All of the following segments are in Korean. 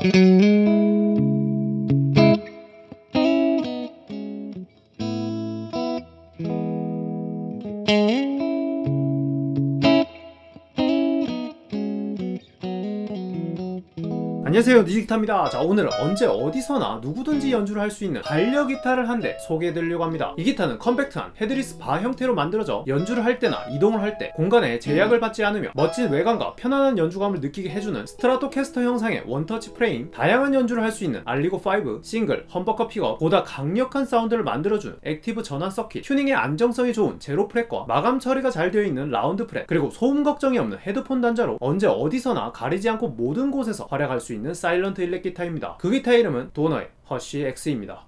Thank you. 안녕하세요 니직타입니다. 자 오늘은 언제 어디서나 누구든지 연주를 할 수 있는 반려 기타를 한 대 소개해드리려고 합니다. 이 기타는 컴팩트한 headless 바 형태로 만들어져 연주를 할 때나 이동을 할 때 공간에 제약을 받지 않으며 멋진 외관과 편안한 연주감을 느끼게 해주는 스트라토캐스터 형상의 원터치 프레임 다양한 연주를 할 수 있는 alnico 5 싱글 humbucker 픽업 보다 강력한 사운드를 만들어주는 active 전환 서킷 튜닝의 안정성이 좋은 zero fret과 마감 처리가 잘 되어 있는 round fret 그리고 소음 걱정이 없는 헤드폰 단자로 언제 어디서나 가리지 않고 모든 곳에서 활약할 수 있는 있는 silent 일렉 기타입니다. 그 기타 이름은 도너의 HUSH-X입니다.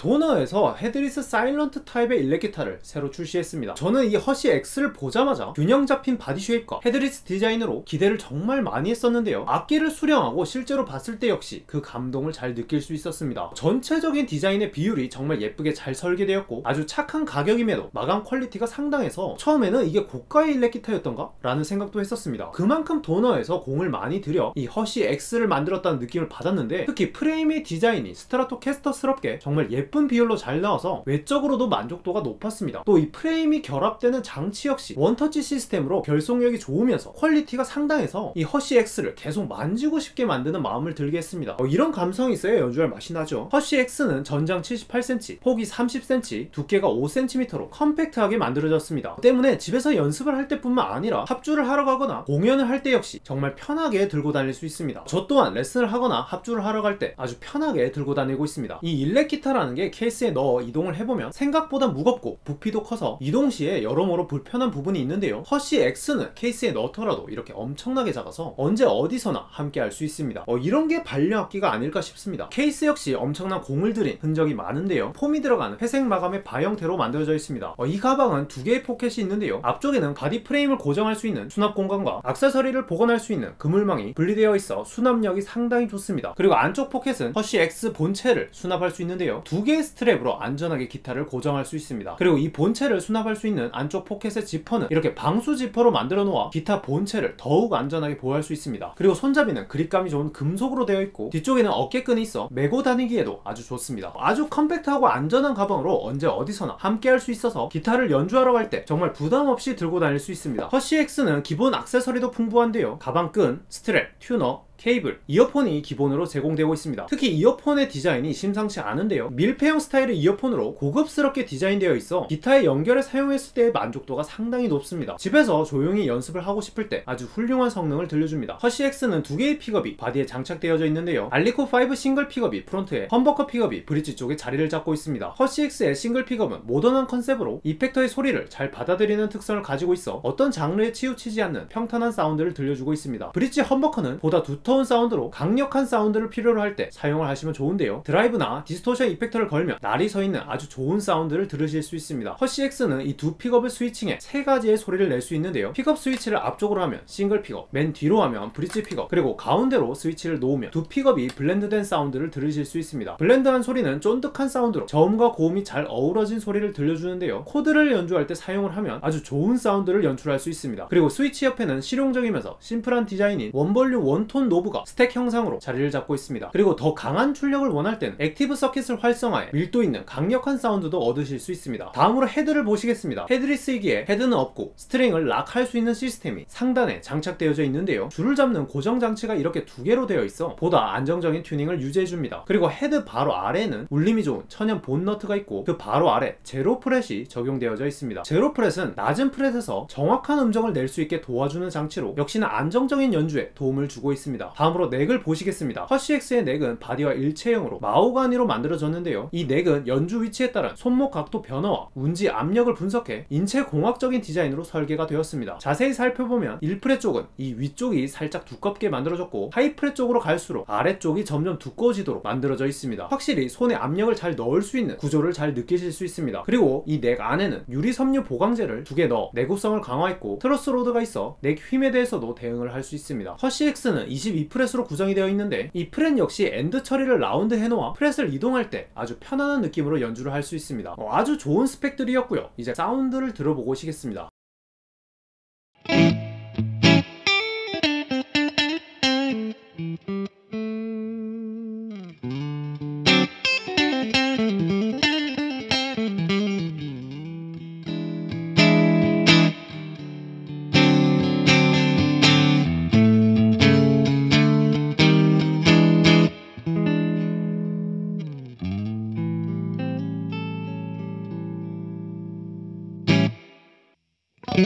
도너에서 headless silent 타입의 일렉 기타를 새로 출시했습니다. 저는 이 HUSH-X를 보자마자 균형 잡힌 body shape과 headless 디자인으로 기대를 정말 많이 했었는데요. 악기를 수령하고 실제로 봤을 때 역시 그 감동을 잘 느낄 수 있었습니다. 전체적인 디자인의 비율이 정말 예쁘게 잘 설계되었고 아주 착한 가격임에도 마감 퀄리티가 상당해서 처음에는 이게 고가의 일렉 기타였던가? 라는 생각도 했었습니다. 그만큼 도너에서 공을 많이 들여 이 HUSH-X를 만들었다는 느낌을 받았는데 특히 프레임의 디자인이 스트라토캐스터스럽게 정말 예쁜 예쁜 비율로 잘 나와서 외적으로도 만족도가 높았습니다. 또 이 프레임이 결합되는 장치 역시 원터치 시스템으로 결속력이 좋으면서 퀄리티가 상당해서 이 HUSH-X를 계속 만지고 싶게 만드는 마음을 들게 했습니다. 어, 이런 감성이 있어야 연주할 맛이 나죠. HUSH-X는 전장 78cm, 폭이 30cm, 두께가 5cm로 컴팩트하게 만들어졌습니다. 때문에 집에서 연습을 할 때뿐만 아니라 합주를 하러 가거나 공연을 할 때 역시 정말 편하게 들고 다닐 수 있습니다. 저 또한 레슨을 하거나 합주를 하러 갈 때 아주 편하게 들고 다니고 있습니다. 이 일렉 기타라는 게 케이스에 넣어 이동을 해보면 생각보다 무겁고 부피도 커서 이동 시에 여러모로 불편한 부분이 있는데요. HUSH-X는 케이스에 넣더라도 이렇게 엄청나게 작아서 언제 어디서나 함께 할 수 있습니다. 어, 이런 게 반려악기가 아닐까 싶습니다. 케이스 역시 엄청난 공을 들인 흔적이 많은데요. 폼이 들어가는 회색 마감의 바 형태로 만들어져 있습니다. 어, 이 가방은 두 개의 포켓이 있는데요. 앞쪽에는 바디 프레임을 고정할 수 있는 수납 공간과 악세서리를 보관할 수 있는 그물망이 분리되어 있어 수납력이 상당히 좋습니다. 그리고 안쪽 포켓은 HUSH-X 본체를 수납할 수 있는데요. 두 개의 스트랩으로 안전하게 기타를 고정할 수 있습니다. 그리고 이 본체를 수납할 수 있는 안쪽 포켓의 지퍼는 이렇게 방수 지퍼로 만들어 놓아 기타 본체를 더욱 안전하게 보호할 수 있습니다. 그리고 손잡이는 그립감이 좋은 금속으로 되어 있고 뒤쪽에는 어깨끈이 있어 메고 다니기에도 아주 좋습니다. 아주 컴팩트하고 안전한 가방으로 언제 어디서나 함께 할 수 있어서 기타를 연주하러 갈 때 정말 부담 없이 들고 다닐 수 있습니다. HUSH-X는 기본 악세서리도 풍부한데요. 가방끈, 스트랩, 튜너, 케이블, 이어폰이 기본으로 제공되고 있습니다. 특히 이어폰의 디자인이 심상치 않은데요. 밀폐형 스타일의 이어폰으로 고급스럽게 디자인되어 있어 기타에 연결해 사용했을 때의 만족도가 상당히 높습니다. 집에서 조용히 연습을 하고 싶을 때 아주 훌륭한 성능을 들려줍니다. HUSH-X는 두 개의 픽업이 바디에 장착되어져 있는데요. alnico 5 싱글 픽업이 프론트에 humbucker 픽업이 브릿지 쪽에 자리를 잡고 있습니다. HUSH-X의 싱글 픽업은 모던한 컨셉으로 이펙터의 소리를 잘 받아들이는 특성을 가지고 있어 어떤 장르에 치우치지 않는 평탄한 사운드를 들려주고 있습니다. 브릿지 humbucker는 보다 두터 두터운 사운드로 강력한 사운드를 필요로 할 때 사용을 하시면 좋은데요. 드라이브나 디스토션 이펙터를 걸면 날이 서 있는 아주 좋은 사운드를 들으실 수 있습니다. HUSH-X는 이 두 픽업을 switching해 세 가지의 소리를 낼 수 있는데요. 픽업 스위치를 앞쪽으로 하면 싱글 픽업 맨 뒤로 하면 브릿지 픽업 그리고 가운데로 스위치를 놓으면 두 픽업이 blend된 사운드를 들으실 수 있습니다. blend한 소리는 쫀득한 사운드로 저음과 고음이 잘 어우러진 소리를 들려주는데요. 코드를 연주할 때 사용을 하면 아주 좋은 사운드를 연출할 수 있습니다. 그리고 스위치 옆에는 실용적이면서 심플한 디자인인 one volume one tone 노 knob가 stack 형상으로 자리를 잡고 있습니다. 그리고 더 강한 출력을 원할 때는 active circuit을 활성화해 밀도 있는 강력한 사운드도 얻으실 수 있습니다. 다음으로 헤드를 보시겠습니다. headless이기에 헤드는 없고 스트링을 lock할 수 있는 시스템이 상단에 장착되어져 있는데요. 줄을 잡는 고정 장치가 이렇게 두 개로 되어 있어 보다 안정적인 튜닝을 유지해줍니다. 그리고 헤드 바로 아래에는 울림이 좋은 천연 본 너트가 있고 그 바로 아래 zero fret이 적용되어져 있습니다. zero fret은 낮은 fret에서 정확한 음정을 낼 수 있게 도와주는 장치로 역시나 안정적인 연주에 도움을 주고 있습니다. 다음으로 neck을 보시겠습니다. HUSH-X의 neck은 바디와 일체형으로 마호가니로 만들어졌는데요. 이 neck은 연주 위치에 따른 손목 각도 변화와 운지 압력을 분석해 인체 공학적인 디자인으로 설계가 되었습니다. 자세히 살펴보면 1 fret 쪽은 이 위쪽이 살짝 두껍게 만들어졌고 high fret 쪽으로 갈수록 아래쪽이 점점 두꺼워지도록 만들어져 있습니다. 확실히 손에 압력을 잘 넣을 수 있는 구조를 잘 느끼실 수 있습니다. 그리고 이 neck 안에는 유리 섬유 보강제를 두 개 넣어 내구성을 강화했고 truss rod가 있어 neck 휨에 대해서도 대응을 할 수 있습니다. 허쉬엑스는 22 2 fret으로 구성이 되어 있는데 이 fret 역시 end 처리를 라운드 해놓아 fret을 이동할 때 아주 편안한 느낌으로 연주를 할 수 있습니다. 어, 아주 좋은 스펙들이었고요. 이제 사운드를 들어보고 오시겠습니다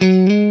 Música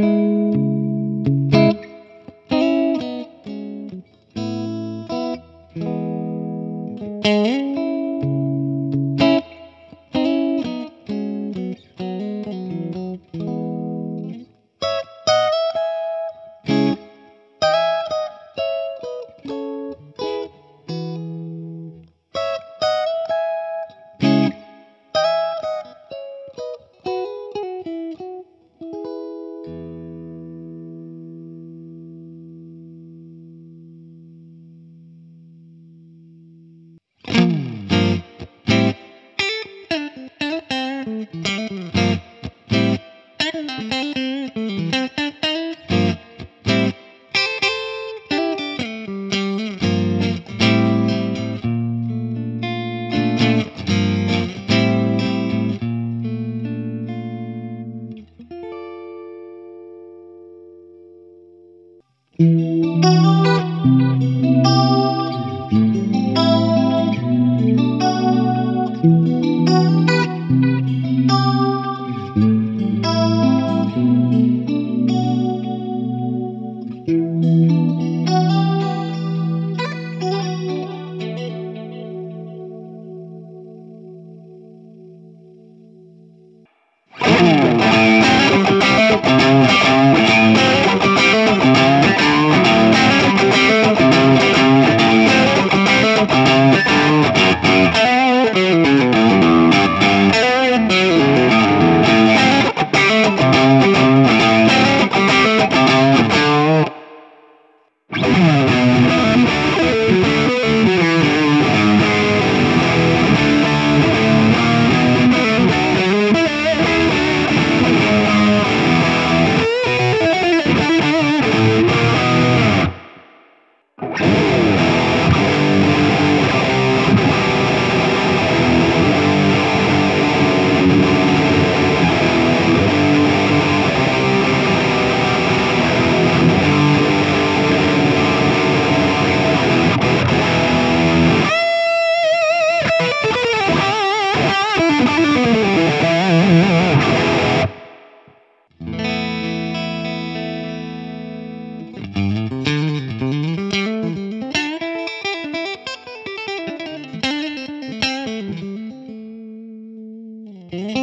Mm-hmm.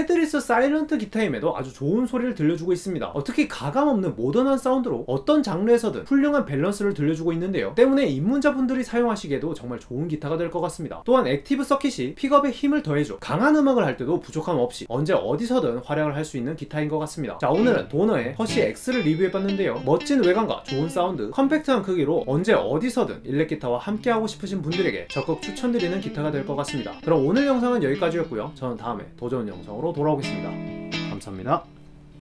headless silent 기타임에도 아주 좋은 소리를 들려주고 있습니다. 어, 특히 가감없는 모던한 사운드로 어떤 장르에서든 훌륭한 밸런스를 들려주고 있는데요. 때문에 입문자분들이 사용하시기에도 정말 좋은 기타가 될 것 같습니다. 또한 active circuit이 픽업에 힘을 더해줘 강한 음악을 할 때도 부족함 없이 언제 어디서든 활약을 할 수 있는 기타인 것 같습니다. 자 오늘은 Donner의 HUSH-X를 리뷰해봤는데요. 멋진 외관과 좋은 사운드, 컴팩트한 크기로 언제 어디서든 일렉 기타와 함께 하고 싶으신 분들에게 적극 추천드리는 기타가 될 것 같습니다. 그럼 오늘 영상은 여기까지였고요. 저는 다음에 더 좋은 돌아오겠습니다. 감사합니다.